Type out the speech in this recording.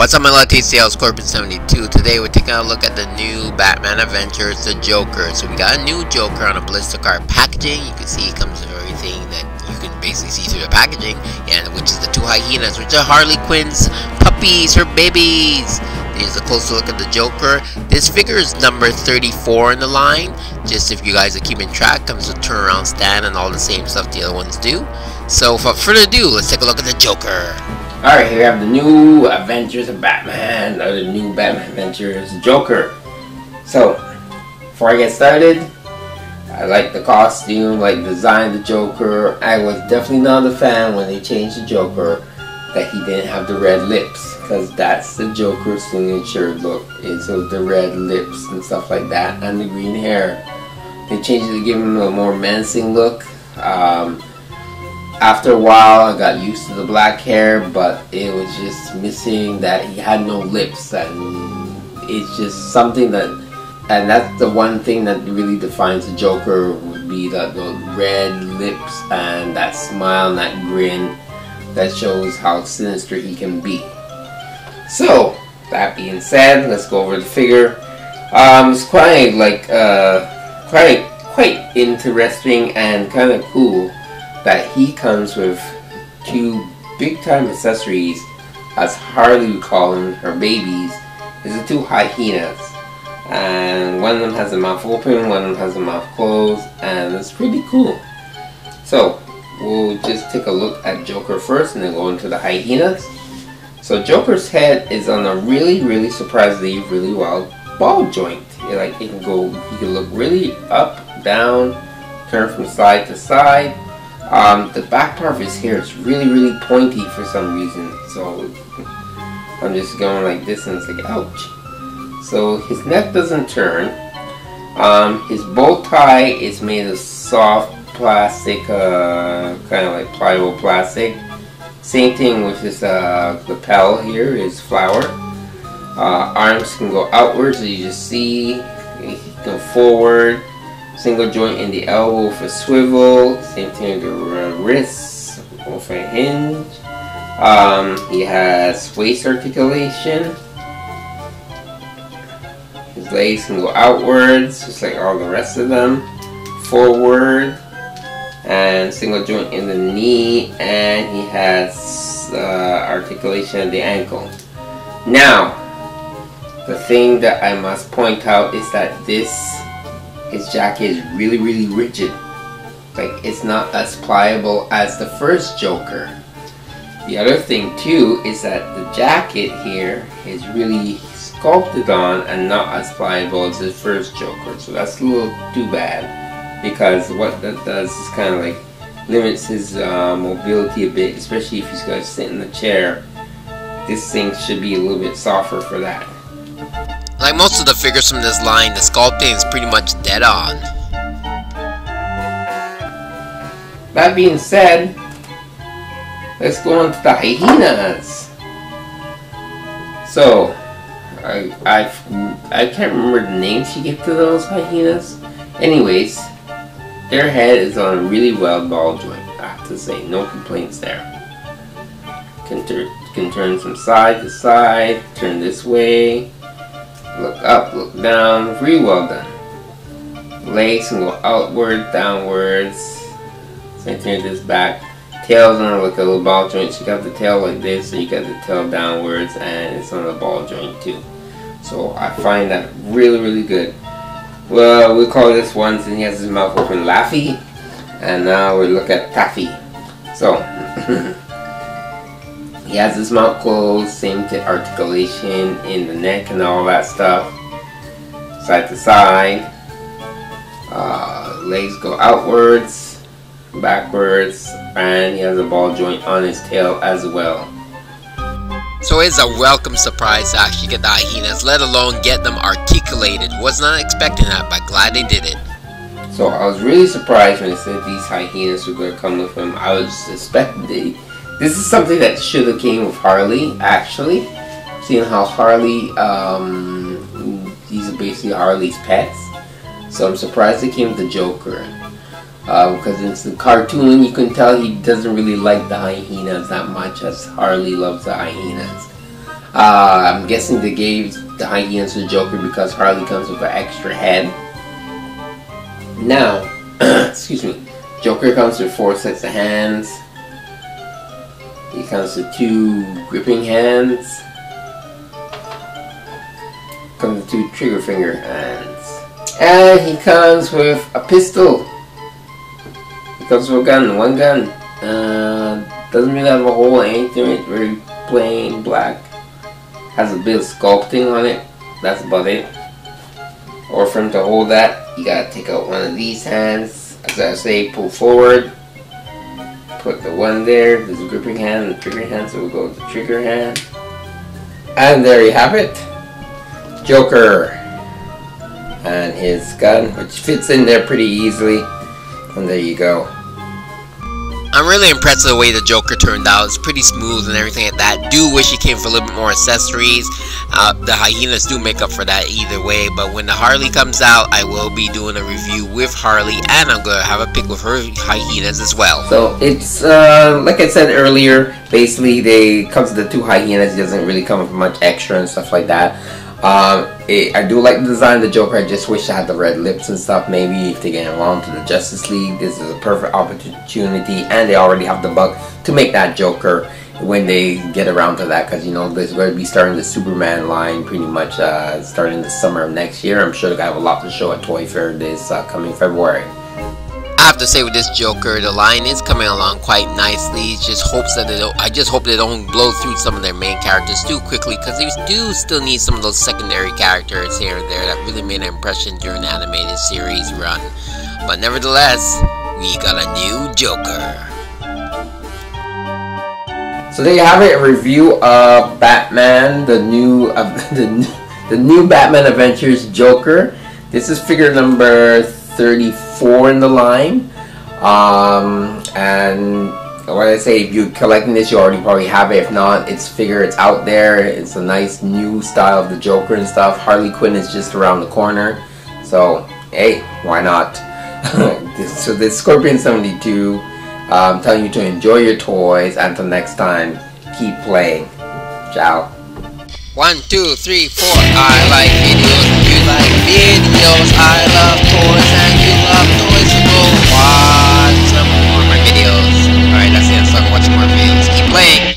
What's up my Latte Sales Scorpion 72 Today we're taking a look at the new Batman Adventures, the Joker. So we got a new Joker on a blister card packaging. You can see it comes with everything that you can basically see through the packaging. And which is the two hyenas, which are Harley Quinn's puppies, her babies. Here's a closer look at the Joker. This figure is number 34 in the line. Just if you guys are keeping track, comes with turnaround stand and all the same stuff the other ones do. So without further ado, let's take a look at the Joker. Alright, here we have the new Adventures of Batman, or the new Batman Adventures Joker. So, before I get started, I like the costume, like design the Joker. I was definitely not a fan when they changed the Joker that he didn't have the red lips, because that's the Joker's signature look, is with the red lips and stuff like that, and the green hair. They changed it to give him a more menacing look. Um, after a while I got used to the black hair but it was just missing that he had no lips and it's just something that and that's the one thing that really defines the Joker would be the, the red lips and that smile and that grin that shows how sinister he can be. So that being said let's go over the figure. Um, it's quite like uh, quite quite interesting and kind of cool that he comes with two big time accessories, as Harley would call them, her babies, is the two hyenas. And one of them has the mouth open, one of them has the mouth closed, and it's pretty cool. So, we'll just take a look at Joker first and then go into the hyenas. So Joker's head is on a really, really surprisingly really well ball joint. It, like it can go, he can look really up, down, turn from side to side, um, the back part of his hair is really, really pointy for some reason. So I'm just going like this and it's like, ouch. So his neck doesn't turn. Um, his bow tie is made of soft plastic, uh, kind of like pliable plastic. Same thing with his uh, lapel here, his flower. Uh, arms can go outwards, as you just see. Go forward single joint in the elbow for swivel, same thing with the wrist with a hinge. Um, he has waist articulation. His legs can go outwards, just like all the rest of them. Forward, and single joint in the knee, and he has uh, articulation at the ankle. Now, the thing that I must point out is that this his jacket is really, really rigid. Like, it's not as pliable as the first Joker. The other thing, too, is that the jacket here is really sculpted on and not as pliable as the first Joker. So that's a little too bad. Because what that does is kind of like limits his uh, mobility a bit, especially if he's going to sit in the chair. This thing should be a little bit softer for that. Like most of the figures from this line, the sculpting is pretty much dead on. That being said, let's go on to the hyenas. So, I, I, I can't remember the names she gave to those hyenas. Anyways, their head is on a really well ball joint, I have to say. No complaints there. Can, can turn from side to side, turn this way, Look up, look down. Really well done. Legs can go outward, downwards. With this back. Tail's on like a little ball joint. So you got the tail like this, so you got the tail downwards, and it's on the ball joint too. So I find that really, really good. Well, we call this one and he has his mouth open Laffy, and now we look at Taffy. So. He has his mouth closed, same to articulation in the neck and all that stuff. Side to side. Uh, legs go outwards, backwards, and he has a ball joint on his tail as well. So it's a welcome surprise to actually get the hyenas, let alone get them articulated. Was not expecting that, but glad they did it. So I was really surprised when they said these hyenas were going to come with him. I was expecting this is something that should have came with Harley, actually. Seeing how Harley, um, these are basically Harley's pets. So I'm surprised it came with the Joker. Uh, because it's the cartoon, you can tell he doesn't really like the hyenas that much as Harley loves the hyenas. Uh, I'm guessing they gave the hyenas to the Joker because Harley comes with an extra head. Now, excuse me, Joker comes with four sets of hands. He comes with two gripping hands. Comes with two trigger finger hands. And he comes with a pistol. He comes with a gun, one gun. Uh, doesn't really have a hole anything, it's very plain black. Has a bit of sculpting on it. That's about it. Or for him to hold that, you gotta take out one of these hands. As I say, pull forward. Put the one there. There's a gripping hand and trigger hand, so we'll go with the trigger hand. And there you have it. Joker. And his gun, which fits in there pretty easily. And there you go. I'm really impressed with the way the Joker turned out. It's pretty smooth and everything like that. Do wish he came for a little bit more accessories. Uh, the hyenas do make up for that either way. But when the Harley comes out, I will be doing a review with Harley, and I'm gonna have a pick with her hyenas as well. So it's uh, like I said earlier. Basically, they comes with the two hyenas. It doesn't really come with much extra and stuff like that. Um, it, I do like the design of the Joker. I just wish I had the red lips and stuff. Maybe if they get along to the Justice League, this is a perfect opportunity. And they already have the buck to make that Joker when they get around to that. Because, you know, they're going to be starting the Superman line pretty much uh, starting the summer of next year. I'm sure they're going to have a lot to show at Toy Fair this uh, coming February. I have to say with this Joker, the line is coming along quite nicely. Just hopes that I just hope they don't blow through some of their main characters too quickly because they do still need some of those secondary characters here and there that really made an impression during the animated series run. But nevertheless, we got a new Joker. So there you have it, a review of Batman, the new, uh, the, the new Batman Adventures Joker. This is figure number 34 in the line. Um, and what I say, if you're collecting this, you already probably have it. If not, it's figure, it's out there. It's a nice new style of the Joker and stuff. Harley Quinn is just around the corner. So, hey, why not? so this Scorpion 72, I'm um, telling you to enjoy your toys. Until next time, keep playing. Ciao. One, two, three, four. I like videos. You like videos. I love toys and watch some more of my videos. Alright, that's it. So I'm watch more videos. Keep playing.